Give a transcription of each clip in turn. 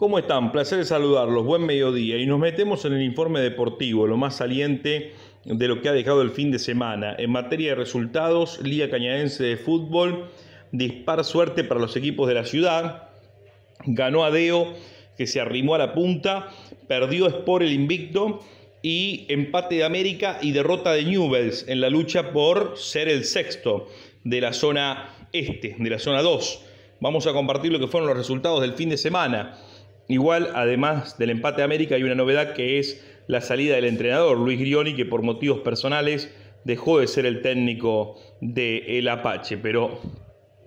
¿Cómo están? Placer de saludarlos. Buen mediodía. Y nos metemos en el informe deportivo, lo más saliente de lo que ha dejado el fin de semana. En materia de resultados, Liga Cañadense de Fútbol, dispar suerte para los equipos de la ciudad. Ganó Adeo, que se arrimó a la punta. Perdió Sport el invicto. Y empate de América y derrota de Newells en la lucha por ser el sexto de la zona este, de la zona 2. Vamos a compartir lo que fueron los resultados del fin de semana. Igual, además del empate de América, hay una novedad que es la salida del entrenador, Luis Grioni, que por motivos personales dejó de ser el técnico del el Apache. Pero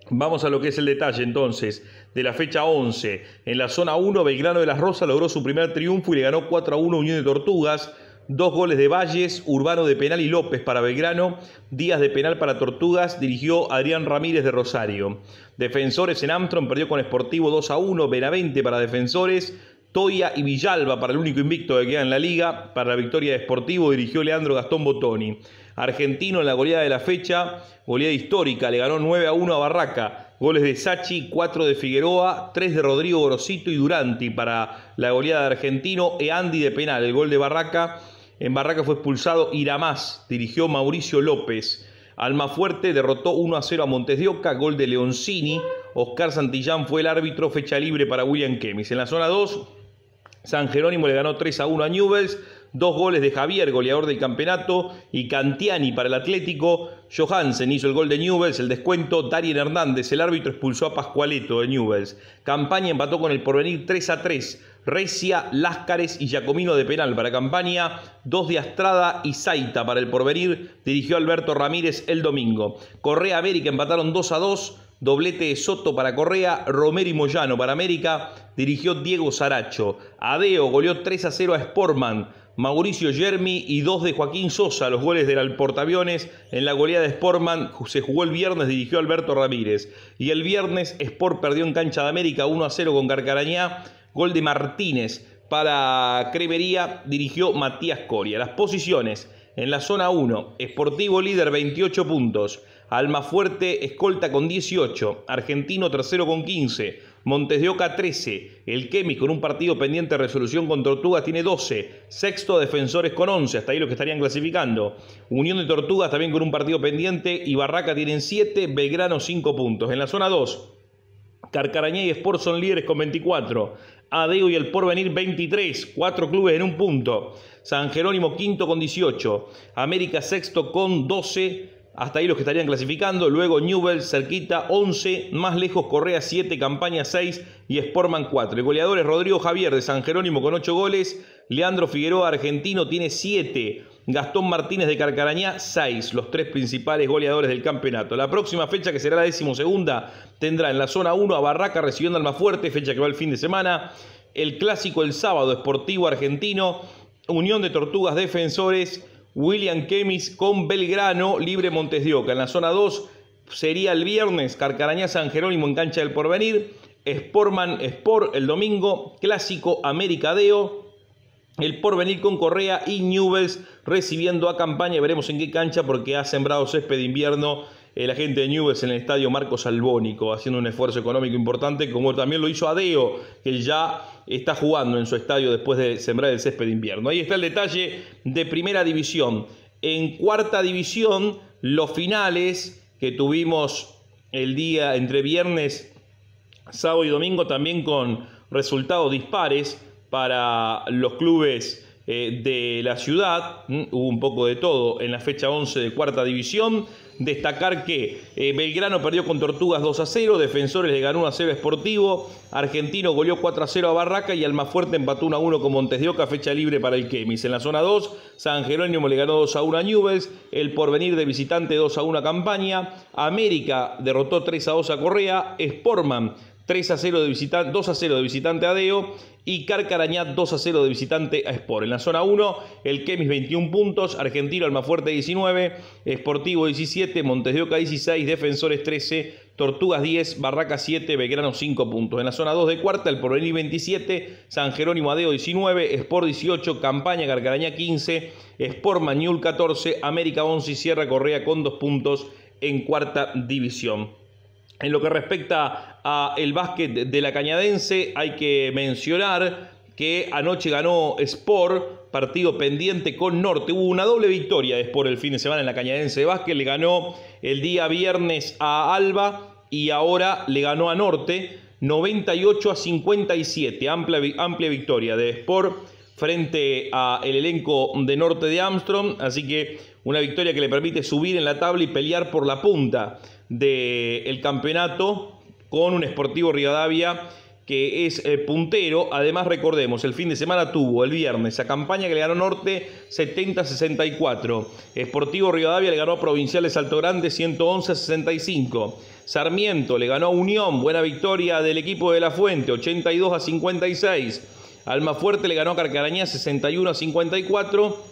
vamos a lo que es el detalle entonces de la fecha 11. En la zona 1, Belgrano de las Rosas logró su primer triunfo y le ganó 4 a 1 Unión de Tortugas. Dos goles de Valles, Urbano de penal y López para Belgrano. Díaz de penal para Tortugas, dirigió Adrián Ramírez de Rosario. Defensores en Amstron perdió con Sportivo 2 a 1. Benavente para Defensores. Toya y Villalba para el único invicto que queda en la liga. Para la victoria de Sportivo dirigió Leandro Gastón Botoni. Argentino en la goleada de la fecha, goleada histórica, le ganó 9 a 1 a Barraca. Goles de Sachi, 4 de Figueroa, 3 de Rodrigo Gorosito y Duranti para la goleada de Argentino. E Andy de penal, el gol de Barraca en Barraca fue expulsado Iramás, dirigió Mauricio López. Almafuerte derrotó 1 a 0 a Montes de Oca, gol de Leoncini. Oscar Santillán fue el árbitro, fecha libre para William Kemis. En la zona 2, San Jerónimo le ganó 3 a 1 a Newells. Dos goles de Javier, goleador del campeonato, y Cantiani para el Atlético. Johansen hizo el gol de Newells, el descuento. Darien Hernández, el árbitro, expulsó a Pascualeto de Newells. Campaña empató con el porvenir 3 a 3. Recia, Láscares y Giacomino de penal para campaña, dos de Astrada y Zaita para el porvenir, dirigió Alberto Ramírez el domingo. Correa América empataron 2 a 2, doblete de Soto para Correa, Romero y Moyano para América, dirigió Diego Saracho. Adeo goleó 3 a 0 a Sportman. Mauricio Germi y dos de Joaquín Sosa, los goles del portaaviones en la goleada de Sportman se jugó el viernes, dirigió Alberto Ramírez. Y el viernes Sport perdió en cancha de América 1 a 0 con Carcarañá. Gol de Martínez para Cremería, dirigió Matías Coria. Las posiciones en la zona 1, Sportivo líder 28 puntos, Almafuerte escolta con 18, Argentino tercero con 15, Montes de Oca 13, el Kemis con un partido pendiente de resolución con Tortugas tiene 12, sexto Defensores con 11, hasta ahí los que estarían clasificando, Unión de Tortugas también con un partido pendiente y Barraca tienen 7, Belgrano 5 puntos. En la zona 2, Carcarañá y Sport son líderes con 24. Adeo y el Porvenir 23, cuatro clubes en un punto. San Jerónimo quinto con 18, América sexto con 12, hasta ahí los que estarían clasificando. Luego Newell cerquita 11, más lejos Correa 7, Campaña 6 y Sportman 4. El goleador es Rodrigo Javier de San Jerónimo con 8 goles. Leandro Figueroa argentino tiene 7. Gastón Martínez de Carcarañá 6, los tres principales goleadores del campeonato. La próxima fecha, que será la decimosegunda, tendrá en la zona 1 a Barraca recibiendo al más fuerte, fecha que va el fin de semana. El clásico el sábado, Esportivo Argentino, Unión de Tortugas Defensores, William Kemis con Belgrano, Libre Montes de Oca. En la zona 2 sería el viernes, Carcarañá San Jerónimo en cancha del porvenir. Sportman Sport el domingo, clásico América Deo, el porvenir con Correa y Newells recibiendo a campaña. Veremos en qué cancha porque ha sembrado césped de invierno la gente de Newells en el estadio Marcos Albónico, haciendo un esfuerzo económico importante, como también lo hizo Adeo, que ya está jugando en su estadio después de sembrar el césped de invierno. Ahí está el detalle de primera división. En cuarta división, los finales que tuvimos el día entre viernes, sábado y domingo, también con resultados dispares para los clubes eh, de la ciudad. Hubo un poco de todo en la fecha 11 de cuarta división. Destacar que eh, Belgrano perdió con Tortugas 2 a 0, Defensores le ganó 1 a 0 Esportivo, Argentino goleó 4 a 0 a Barraca y Almafuerte empató 1 a 1 con Montes de Oca, fecha libre para el Kemis. En la zona 2, San Jerónimo le ganó 2 a 1 a Newells, el Porvenir de visitante 2 a 1 a Campaña, América derrotó 3 a 2 a Correa, Sportman 3 a 0 de visitante, 2 a 0 de visitante a Deo y Carcarañá 2 a 0 de visitante a Sport. En la zona 1, el Kemis 21 puntos, Argentino Almafuerte 19, Sportivo 17, Montes de Oca 16, Defensores 13, Tortugas 10, Barraca 7, Belgrano 5 puntos. En la zona 2 de cuarta, el Porvenir 27, San Jerónimo Adeo 19, Sport 18, Campaña Carcarañá 15, Sport Mañul 14, América 11 y Sierra Correa con 2 puntos en cuarta división. En lo que respecta a el básquet de la Cañadense, hay que mencionar que anoche ganó Sport, partido pendiente con Norte. Hubo una doble victoria de Sport el fin de semana en la Cañadense de básquet. Le ganó el día viernes a Alba y ahora le ganó a Norte 98 a 57. Amplia, amplia victoria de Sport frente al elenco de Norte de Armstrong. Así que una victoria que le permite subir en la tabla y pelear por la punta del campeonato con un Sportivo Rivadavia que es eh, puntero. Además, recordemos, el fin de semana tuvo el viernes a campaña que le ganó Norte 70-64. Sportivo Rivadavia le ganó a Provinciales Alto Grande 111-65. Sarmiento le ganó a Unión, buena victoria del equipo de La Fuente 82 a 56. Almafuerte le ganó a Carcarañá 61 a 54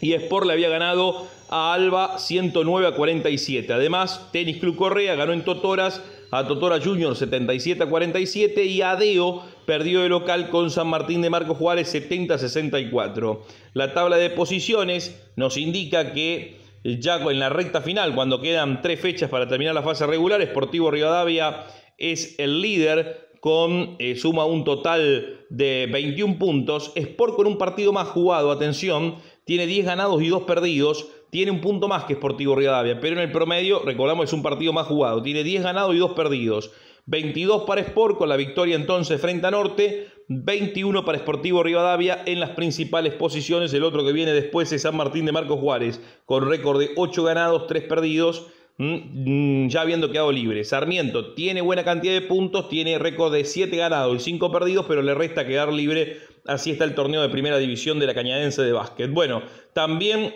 y Sport le había ganado a Alba 109 a 47. Además, Tenis Club Correa ganó en Totoras a Totora Junior 77 a 47 y Adeo perdió de local con San Martín de Marcos Juárez 70 a 64. La tabla de posiciones nos indica que ya en la recta final, cuando quedan tres fechas para terminar la fase regular, Sportivo Rivadavia es el líder con eh, suma un total de 21 puntos. Sport con un partido más jugado, atención, tiene 10 ganados y 2 perdidos, tiene un punto más que Sportivo Rivadavia, pero en el promedio, recordamos, es un partido más jugado, tiene 10 ganados y 2 perdidos. 22 para Sport con la victoria entonces frente a Norte, 21 para Sportivo Rivadavia en las principales posiciones. El otro que viene después es San Martín de Marcos Juárez con récord de 8 ganados, 3 perdidos. Mm, ya habiendo quedado libre. Sarmiento tiene buena cantidad de puntos, tiene récord de 7 ganados y 5 perdidos, pero le resta quedar libre. Así está el torneo de primera división de la Cañadense de básquet. Bueno, también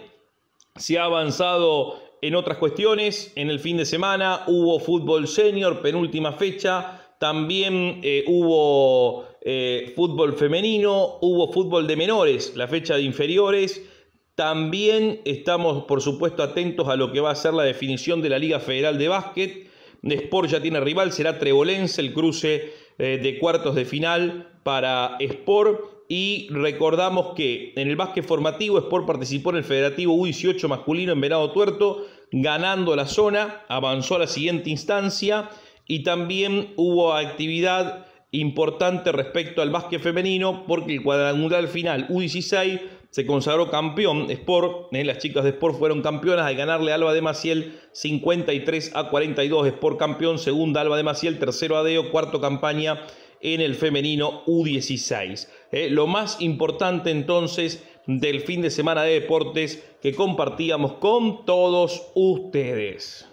se ha avanzado en otras cuestiones. En el fin de semana hubo fútbol senior, penúltima fecha. También eh, hubo eh, fútbol femenino, hubo fútbol de menores, la fecha de inferiores. También estamos, por supuesto, atentos a lo que va a ser la definición de la Liga Federal de Básquet. Sport ya tiene rival, será Trebolense el cruce eh, de cuartos de final para Sport. Y recordamos que en el básquet formativo Sport participó en el Federativo U18 masculino en Venado Tuerto, ganando la zona, avanzó a la siguiente instancia y también hubo actividad importante respecto al básquet femenino porque el cuadrangular final U16 se consagró campeón. Sport, eh, las chicas de Sport fueron campeonas al ganarle Alba de Maciel 53 a 42. Sport campeón, segunda Alba de Maciel, tercero Adeo, cuarto campaña en el femenino U16. Eh, lo más importante entonces del fin de semana de deportes que compartíamos con todos ustedes.